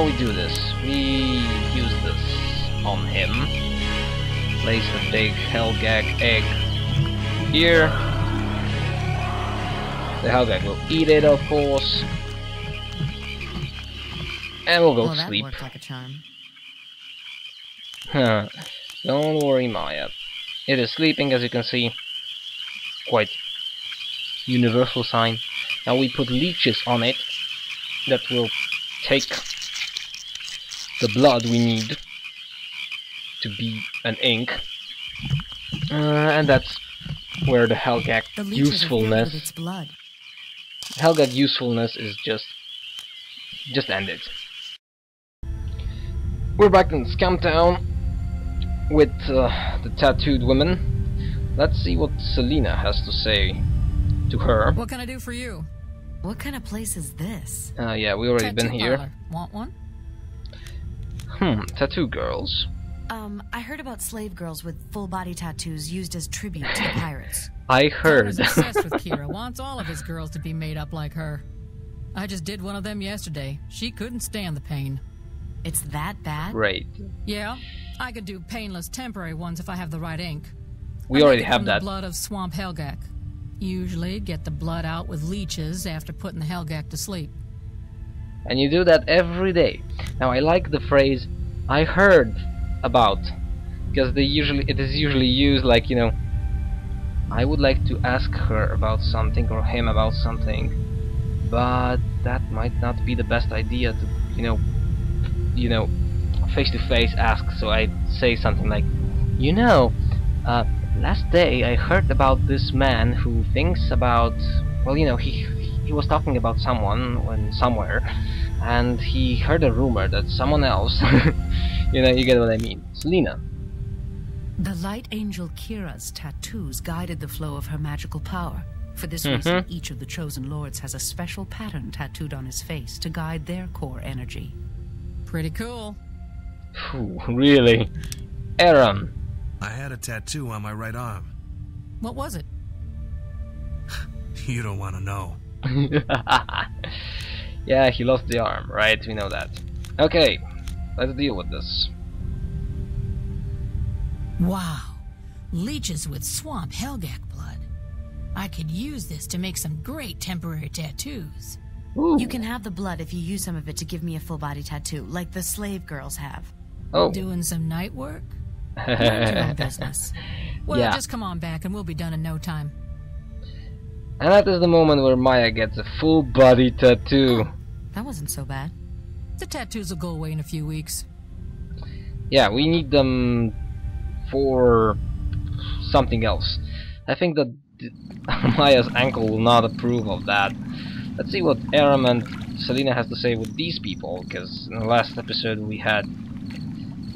how we do this? We use this on him. Place the big Helgak egg here. The Helgak will eat it, of course. And we'll go well, to that sleep. worked like a charm. Huh. Don't worry, Maya. It is sleeping, as you can see. Quite universal sign. Now we put leeches on it that will take the blood we need to be an ink. Uh, and that's where the Helgak The leeches are filled with usefulness its blood. Helgak usefulness is just just ended. We're back in Scumtown with uh, the tattooed woman. Let's see what Selina has to say to her. What can I do for you? What kind of place is this? Uh, yeah, we already been here. parlor. Want one? Hmm, tattoo girls. Um, I heard about slave girls with full body tattoos used as tribute to the pirates. I Kira's heard. obsessed with Kira. Wants all of his girls to be made up like her. I just did one of them yesterday. She couldn't stand the pain. It's that bad? Great. Yeah, I could do painless temporary ones if I have the right ink. We I already have that. The blood of Swamp Helgak. Usually get the blood out with leeches after putting the Helgak to sleep. And you do that every day. Now I like the phrase I heard about because they usually it is usually used like, you know, I would like to ask her about something or him about something, but that might not be the best idea to, you know, you know, face to face ask. So I say something like, you know, uh, last day I heard about this man who thinks about, well, you know, he he was talking about someone when somewhere, and he heard a rumor that someone else, you know, you get what I mean. Selina. The light angel Kira's tattoos guided the flow of her magical power. For this mm-hmm. reason, each of the chosen lords has a special pattern tattooed on his face to guide their core energy. Pretty cool. Phew, really? Aaron. I had a tattoo on my right arm. What was it? You don't want to know. yeah, he lost the arm, right? We know that. Okay, let's deal with this. Wow. Leeches with swamp Helgak blood. I could use this to make some great temporary tattoos. Ooh. You can have the blood if you use some of it to give me a full body tattoo, like the slave girls have. Oh. Doing some night work? Mind your own business. Well, Yeah. just come on back and we'll be done in no time. And that is the moment where Maya gets a full body tattoo. That wasn't so bad. The tattoos will go away in a few weeks. Yeah, we need them for something else. I think that Maya's ankle will not approve of that. Let's see what Aram and Selina has to say with these people, because in the last episode we had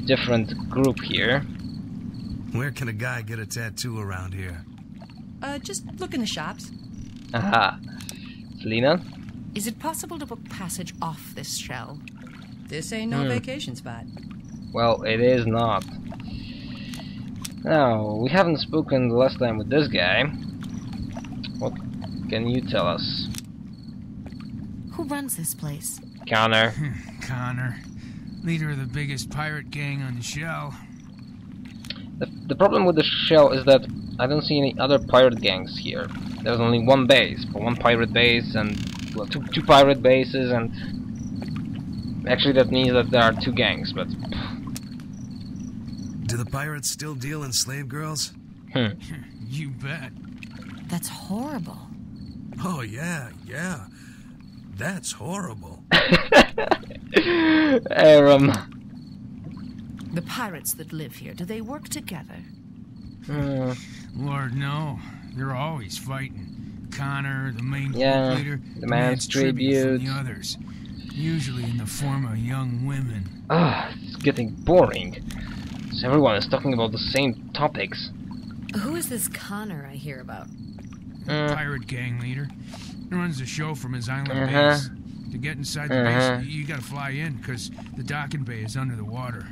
different group here. Where can a guy get a tattoo around here? Uh, just look in the shops. Aha. Selina? Is it possible to book passage off this shell? This ain't no Hmm. vacation spot. Well, it is not. Now, we haven't spoken the last time with this guy. What can you tell us, Who runs this place? Connor? Connor, leader of the biggest pirate gang on the shell. The, the problem with the shell is that I don't see any other pirate gangs here. There's only one base, but one pirate base and well, two two pirate bases, and actually that means that there are two gangs. But Do the pirates still deal in slave girls? hmm. You bet. That's horrible. Oh, yeah, yeah. That's horrible. Aram. The pirates that live here, do they work together? Hmm. Lord, no. They're always fighting. Connor, the main group Yeah, leader, the man's from tribute. the others. Usually in the form of young women. Ah, it's getting boring. So everyone is talking about the same topics. Who is this Connor I hear about? Hmm. Pirate gang leader. He runs the show from his island Uh-huh. base. To get inside the Uh-huh. base, you gotta fly in, because the docking bay is under the water.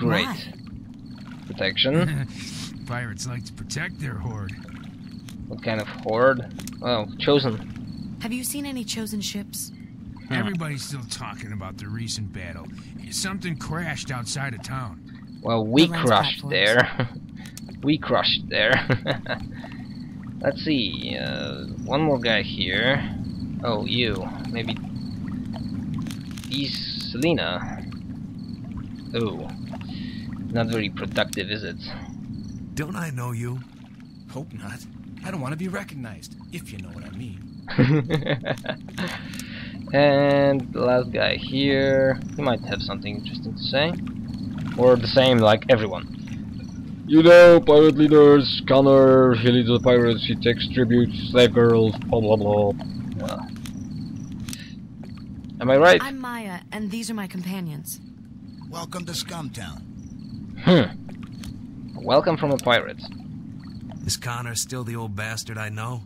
Great. Why? Protection. Pirates like to protect their horde. what kind of horde? Well, chosen. Have you seen any chosen ships? Everybody's still talking about the recent battle. Something crashed outside of town. Well, we The lens crushed there. we crushed there. Let's see. Uh, one more guy here. Oh, you. Maybe. He's Selina. Oh. Not very productive, is it? Don't I know you? Hope not. I don't want to be recognized, if you know what I mean. and the last guy here. He might have something interesting to say. Or the same like everyone. You know, pirate leaders, Connor, he leads the pirates, he takes tribute, slave girls, blah blah blah. Yeah. Am I right? I'm Maya, and these are my companions. Welcome to Scumtown. Hmm. Welcome from a pirate. Is Connor still the old bastard I know?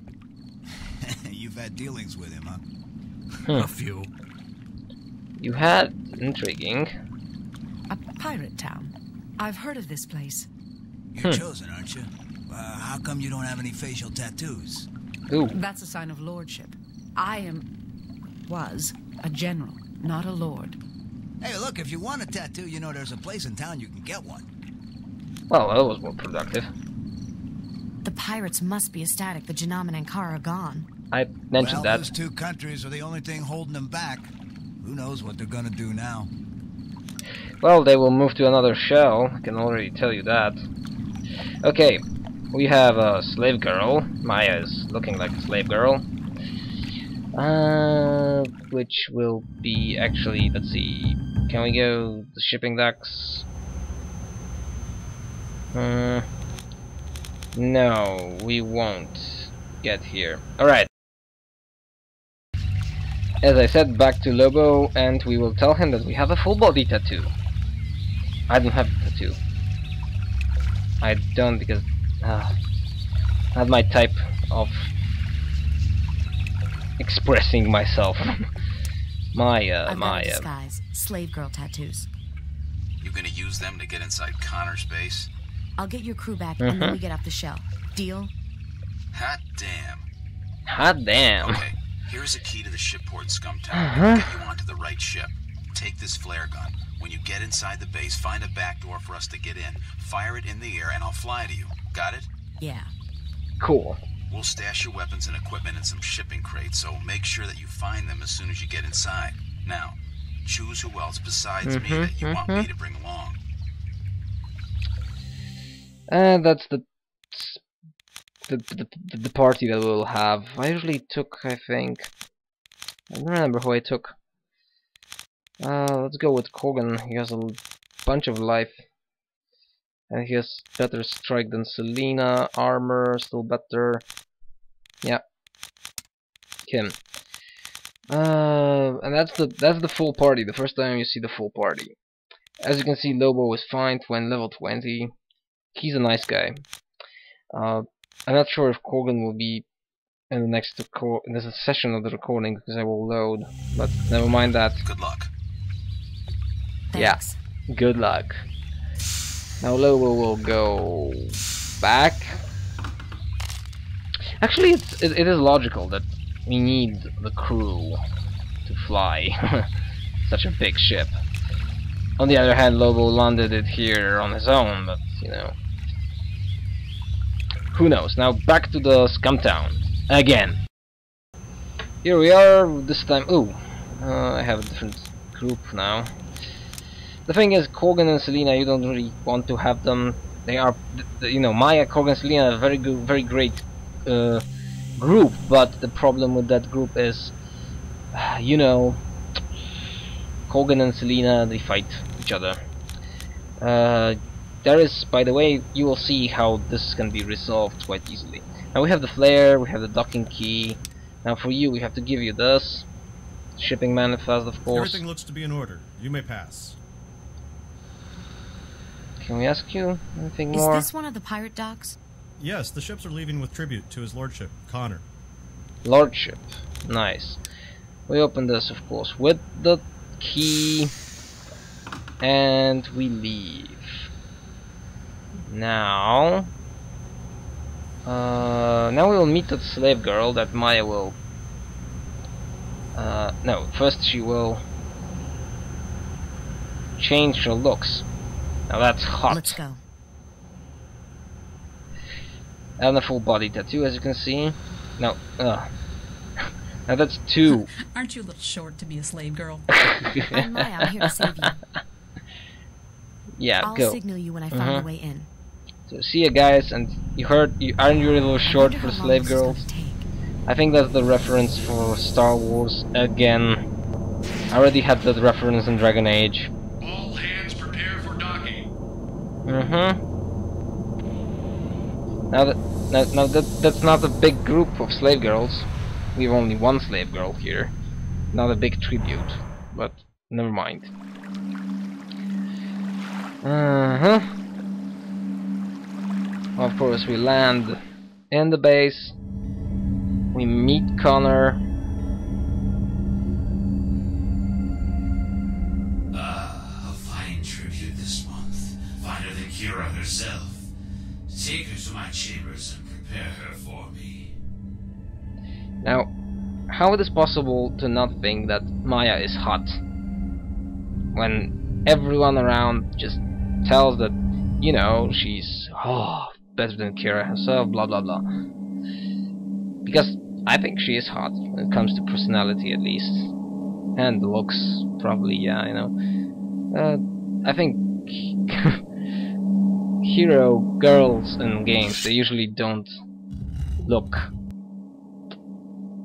You've had dealings with him, huh? Hmm. A few. You had intriguing. A pirate town. I've heard of this place. You're Hmm. chosen, aren't you? Uh, how come you don't have any facial tattoos? Ooh. That's a sign of lordship. I am. was a general, not a lord. Hey, look, if you want a tattoo, you know there's a place in town you can get one. Well, that was more productive. The pirates must be ecstatic the Janaman and Kara are gone. I mentioned well, that. those two countries are the only thing holding them back. Who knows what they're gonna do now? Well, they will move to another shell. I can already tell you that. Okay, we have a slave girl. Maya is looking like a slave girl. Uh, which will be actually, let's see, can we go the shipping docks? Uh, no, we won't get here. Alright. As I said, back to Lobo, and we will tell him that we have a full body tattoo. I don't have a tattoo. I don't because uh, not my type of expressing myself. my uh, I've got my a uh, disguise, slave girl tattoos. You gonna use them to get inside Connor's base? I'll get your crew back, and Mhm. then we get off the shell. Deal? Hot damn. hot damn. Okay, here's a key to the shipport Scumtown. Uh-huh. Get you onto the right ship. Take this flare gun. When you get inside the base, find a back door for us to get in. Fire it in the air, and I'll fly to you. Got it? Yeah. Cool. We'll stash your weapons and equipment in some shipping crates, so make sure that you find them as soon as you get inside. Now, choose who else besides me Mhm, that you want me mhm. to bring along. And that's the the, the the the party that we'll have. I usually took, I think. I don't remember who I took. Uh, let's go with Corgan. He has a bunch of life, and he has better strike than Selina. Armor still better. Yeah, him. Uh, and that's the that's the full party. The first time you see the full party. As you can see, Lobo is fine when level 20 he's a nice guy. Uh, I'm not sure if Corgan will be in the next in this session of the recording because I will load, but never mind that. Good luck. Yeah. Good luck. Now Lobo will go back. Actually, it's it, it is logical that we need the crew to fly such a big ship. On the other hand, Lobo landed it here on his own, but you know, who knows? Now back to the Scum Town again. Here we are. This time, ooh, uh, I have a different group now. The thing is, Corgan and Selina, you don't really want to have them. They are, you know, Maya, Corgan, Selina, are very good, very great uh, group. But the problem with that group is, you know, Corgan and Selina, they fight each other. Uh, there is, by the way, you will see how this can be resolved quite easily. Now we have the flare, we have the docking key. Now for you, we have to give you this shipping manifest, of course. Everything looks to be in order. You may pass. Can we ask you anything Is more? this one of the pirate docks? Yes, the ships are leaving with tribute to his lordship, Connor. Lordship. Nice. We open this, of course, with the key, and we leave. Now, uh, now we will meet that slave girl that Maya will Uh, no, first she will change her looks. Now that's hot. Let's go. And a full body tattoo, as you can see. No, uh. now that's two. Aren't you a little short to be a slave girl? I'm Maya. I'm here to save you. Yeah, I'll go. signal you when I find Mhm. a way in. So see ya guys, and you heard, you aren't you a little short for how slave this girls? I think that's the reference for Star Wars again. I already had that reference in Dragon Age. Mm-hmm. Now that now, now that that's not a big group of slave girls. We have only one slave girl here. Not a big tribute, but never mind. Uh-huh. Of course we land in the base. We meet Connor. Finer than Kira herself. Take her to my chambers and prepare her for me. Now, how it is possible to not think that Maya is hot? When everyone around just tells that, you know, she's oh, better than Kira herself, blah blah blah. Because I think she is hot when it comes to personality at least. And looks, probably, yeah, you know. Uh, I think hero girls in games, they usually don't look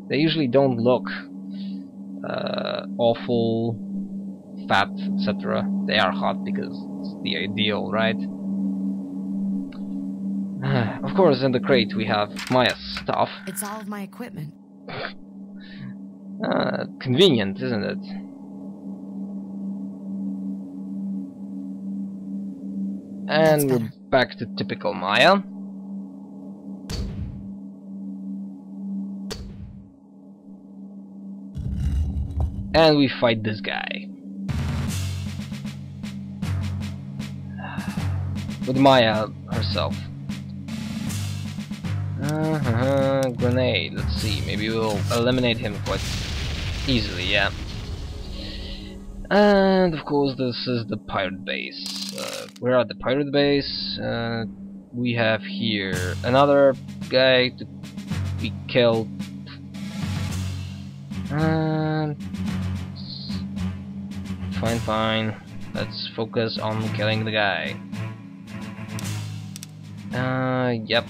they usually don't look uh, awful, fat, etc. They are hot because it's the ideal, right? of course, in the crate we have Maya's stuff. It's all of my equipment. Uh, convenient, isn't it? And we're back to typical Maya. And we fight this guy. With Maya herself. Uh -huh, grenade, let's see, maybe we'll eliminate him quite easily, yeah. And of course this is the pirate base. We're at the pirate base. Uh, we have here another guy to be killed. And fine, fine. Let's focus on killing the guy. Uh, yep.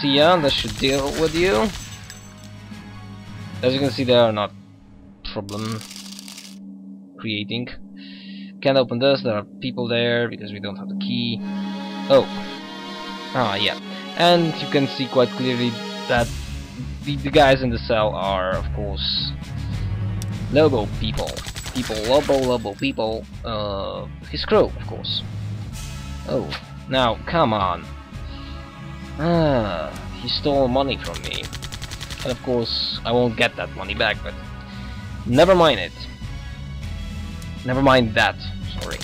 See that should deal with you. As you can see, there are not problem creating. Can't open this, there are people there because we don't have the key. Oh. Ah, yeah. And you can see quite clearly that the, the guys in the cell are, of course, Lobo people. People, Lobo, Lobo people. Uh, his crew, of course. Oh, now, come on. Ah, he stole money from me. And of course, I won't get that money back, but never mind it. Never mind that, sorry.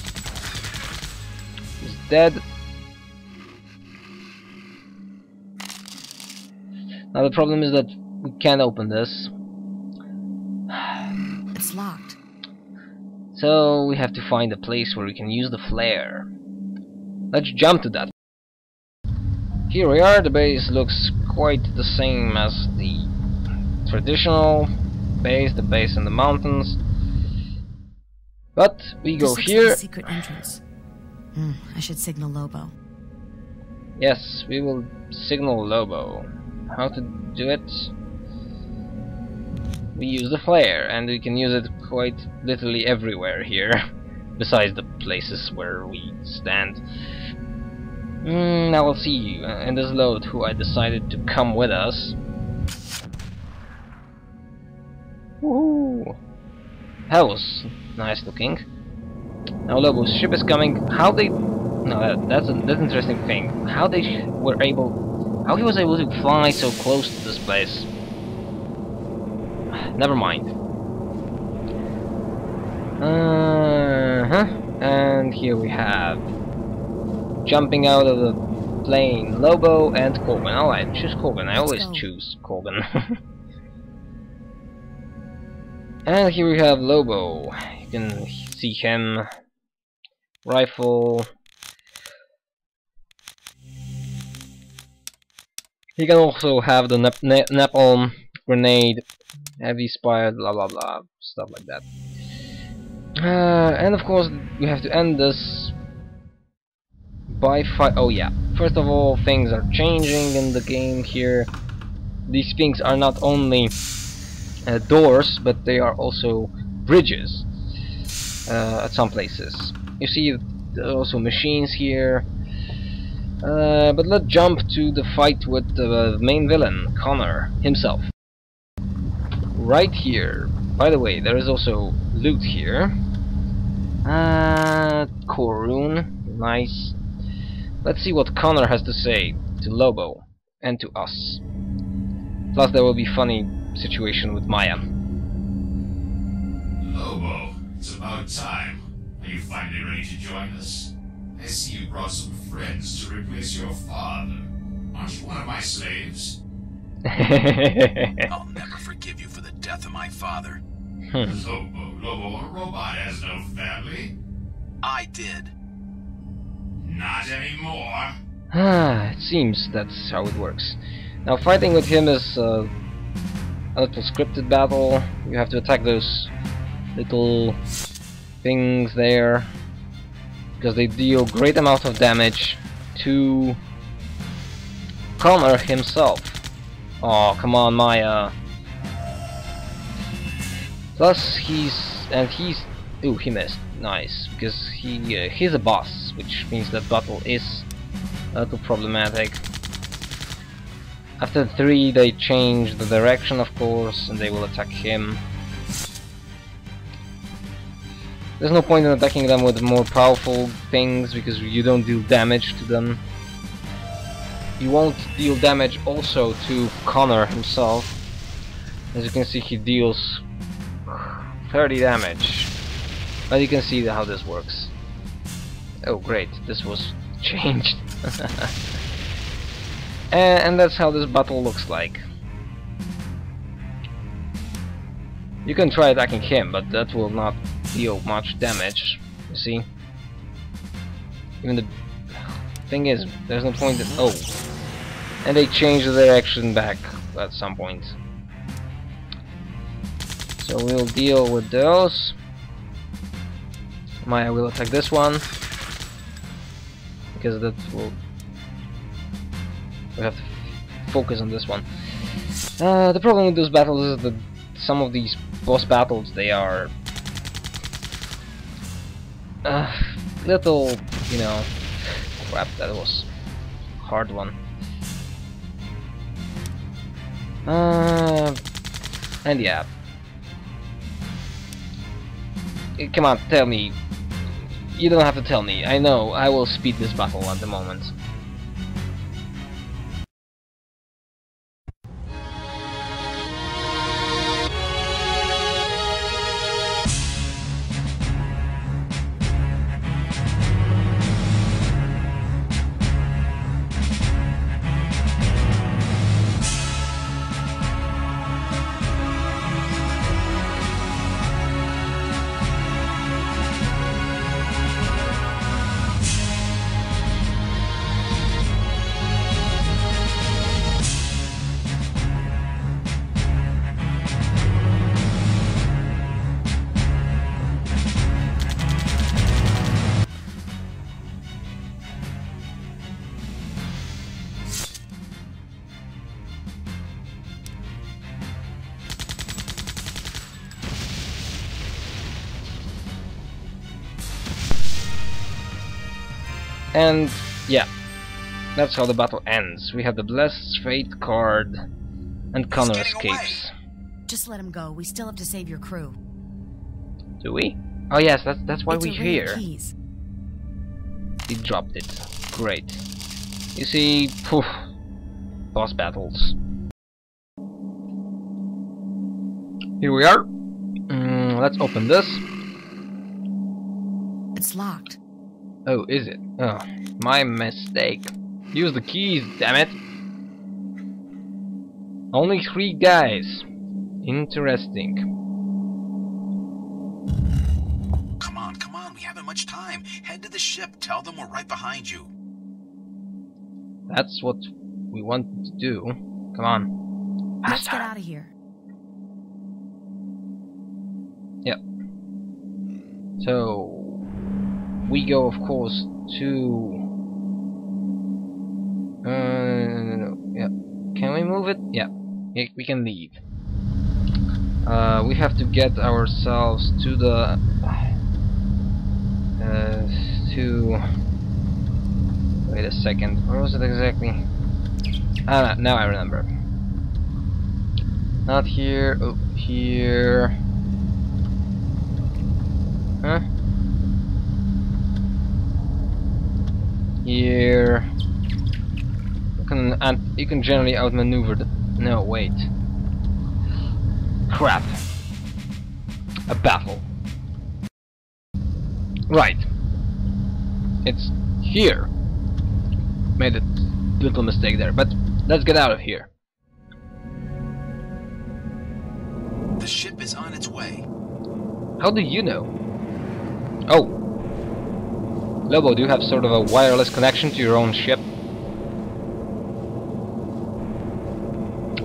He's dead. Now the problem is that we can't open this. It's locked. So we have to find a place where we can use the flare. Let's jump to that. Here we are, the base looks quite the same as the traditional base, the base in the mountains. But we go This looks like here. a secret entrance. Hmm, I should signal Lobo. Yes, we will signal Lobo. How to do it? We use the flare, and we can use it quite literally everywhere here, besides the places where we stand. Mm, now we'll see uh, in this load who I decided to come with us. Woohoo! Was nice looking. Now Lobo's ship is coming. How they... No, that, that's, a, that's an interesting thing. How they were able... How he was able to fly so close to this place. Never mind. Uh-huh. And here we have... Jumping out of the plane, Lobo and Corbin. Alright, choose Corbin. I always choose Corbin. And here we have Lobo. You can see him. Rifle. He can also have the nap na napalm grenade, heavy spire, blah blah blah, stuff like that. Uh, and of course, we have to end this by fight. Oh yeah. First of all, things are changing in the game here. These things are not only uh, doors, but they are also bridges uh, at some places. You see, also machines here. Uh, but let's jump to the fight with the main villain, Connor himself. Right here. By the way, there is also loot here. Uh, core rune, nice. Let's see what Connor has to say to Lobo and to us. Plus there will be funny situation with Maya. Lobo, it's about time. Are you finally ready to join us? I see you brought some friends to replace your father. Aren't you one of my slaves? I'll never forgive you for the death of my father. Lobo, Lobo, a robot has no family. I did. Not anymore. Ah, it seems that's how it works. Now fighting with him is uh, a little scripted battle. You have to attack those little things there because they deal great amount of damage to Connor himself. Oh, come on, Maya. Plus, he's and he's. Ooh, he missed. Nice, because he uh, he's a boss, which means that battle is a little problematic. After three, they change the direction, of course, and they will attack him. There's no point in attacking them with more powerful things because you don't deal damage to them. You won't deal damage also to Connor himself. As you can see, he deals 30 damage. But you can see how this works. Oh great, this was changed. and, and that's how this battle looks like. You can try attacking him, but that will not deal much damage, you see. Even the thing is, there's no point in- oh. And they change the direction back at some point. So we'll deal with those. Maya will attack this one. Because that will... We have to focus on this one. Uh, the problem with those battles is that some of these boss battles, they are... Uh, little, you know... Crap, that was hard one. Uh, and yeah. Eh, Come on, tell me. You don't have to tell me. I know. I will speed this battle at the moment. And yeah, that's how the battle ends. We have the Blessed Fate card, and Connor escapes. Just let him go. We still have to save your crew. Do we? Oh yes, that's that's why it's we're a ray of here. keys. He dropped it. Great. You see, poof, boss battles. Here we are. Mm, let's open this. It's locked. Oh, is it? Oh, my mistake. Use the keys, damn it! Only three guys. Interesting. Come on, come on, we haven't much time. Head to the ship, tell them we're right behind you. That's what we want to do. Come on. Let's get out of here. Yep. So, we go, of course, to. Uh, no, no, no. Yeah. Can we move it? Yeah. We we can leave. Uh, we have to get ourselves to the. Uh, to. Wait a second. Where was it exactly? Ah, now I remember. Not here. Oh, here. Huh? Here. You can and you can generally outmaneuver the. No, wait. Crap. A battle. Right. It's here. Made a little mistake there, but let's get out of here. The ship is on its way. How do you know? Oh. Lobo, do you have sort of a wireless connection to your own ship?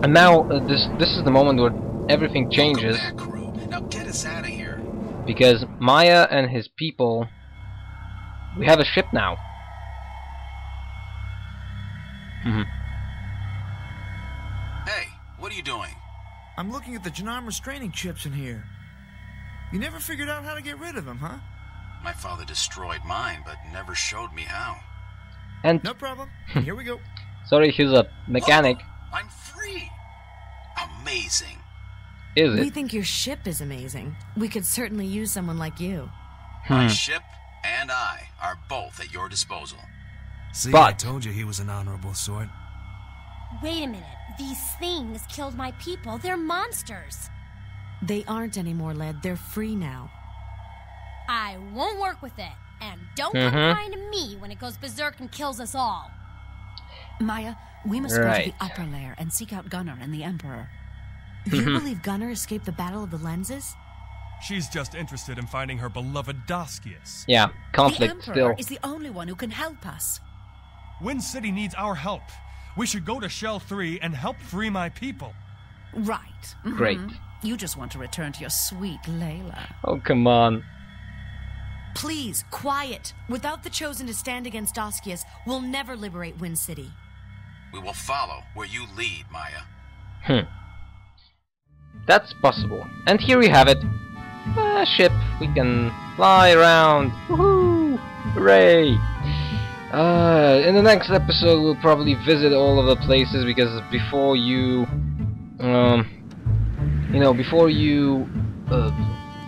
And now, uh, this this is the moment where everything changes. Now get us out of here. Because Maya and his people... We have a ship now. Mhm. Hey, what are you doing? I'm looking at the Janam restraining chips in here. You never figured out how to get rid of them, huh? My father destroyed mine, but never showed me how. And No problem. Here we go. sorry, he's a mechanic. I'm free. Amazing. Is it? We think your ship is amazing. We could certainly use someone like you. My Hmm. ship and I are both at your disposal. See, I told you he was an honorable sort. Wait a minute. These things killed my people. They're monsters. They aren't anymore, Led. They're free now. I won't work with it. And don't Mhm. come crying to me when it goes berserk and kills us all. Maya, we must go to the upper lair and seek out Gunnar and the Emperor. Do you believe Gunnar escaped the Battle of the Lenses? She's just interested in finding her beloved Doskias. Yeah, the conflict Emperor still. is the only one who can help us. Wind City needs our help. We should go to Shell 3 and help free my people. Right. Mhm. Great. You just want to return to your sweet Layla. Oh, come on. Please, quiet. Without the Chosen to stand against Doskias, we'll never liberate Wind City. We will follow where you lead, Maya. Hmm. That's possible. And here we have it. A ship. We can fly around. Woohoo! Hooray! Uh, in the next episode, we'll probably visit all of the places because before you, um, you know, before you, uh,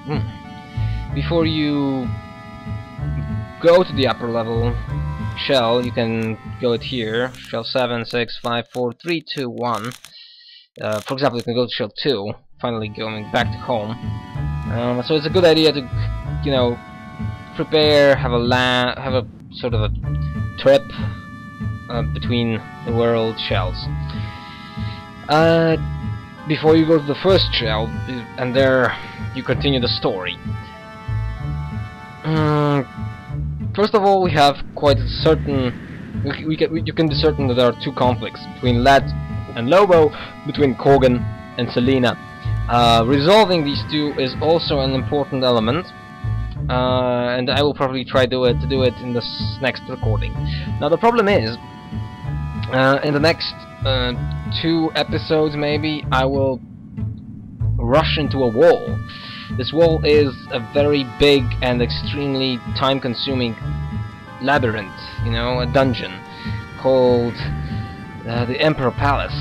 hmm, before you go to the upper level shell, you can go it here. Shell seven, six, five, four, three, two, one. Uh, for example, you can go to Shell 2, finally going back to home. Um, so it's a good idea to, you know, prepare, have a la have a sort of a trip uh, between the world shells. Uh, before you go to the first shell, and there you continue the story. Mm, first of all, we have quite a certain. We, we we, you can be certain that there are two conflicts between Led and Lobo, between Corgan and Selina. Uh, resolving these two is also an important element, uh, and I will probably try do it to do it in this next recording. Now the problem is, uh, in the next uh, two episodes maybe, I will rush into a wall. This wall is a very big and extremely time-consuming labyrinth, you know, a dungeon called uh, the Emperor Palace.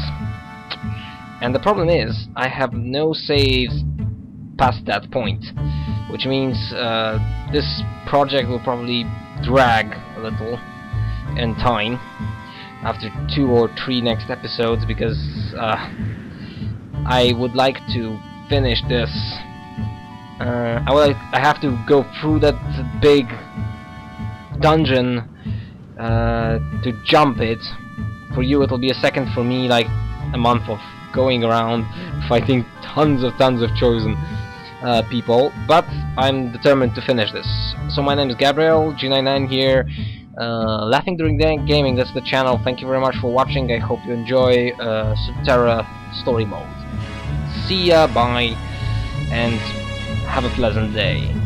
And the problem is, I have no saves past that point, which means uh, this project will probably drag a little in time after two or three next episodes because uh, I would like to finish this. Uh, I would. I have to go through that big dungeon uh, to jump it. For you, it'll be a second. For me, like a month of going around fighting tons of tons of chosen. uh, people, but I'm determined to finish this. So my name is Gabriel, G99 here, uh, Laughing During the Gaming, that's the channel. Thank you very much for watching, I hope you enjoy uh, Septerra Story Mode. See ya, bye, and have a pleasant day.